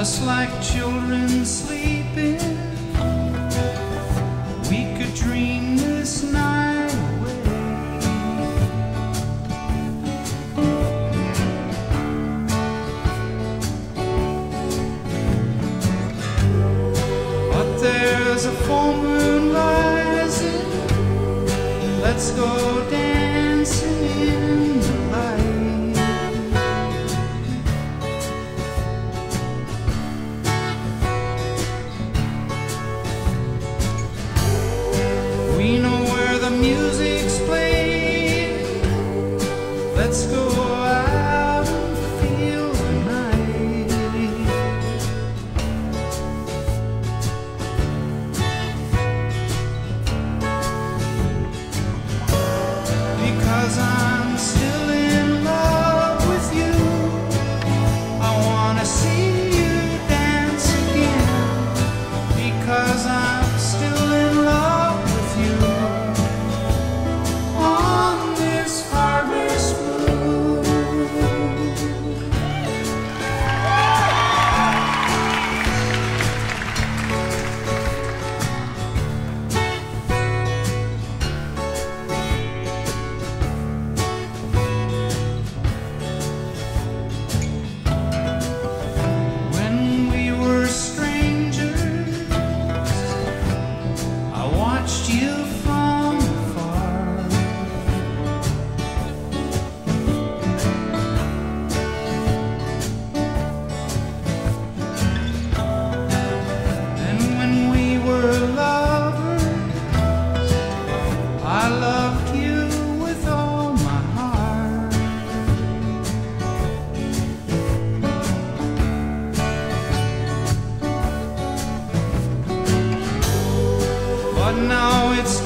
just like children sleeping. We could dream this night away. But there's a full moon rising. Let's go dancing in but now it's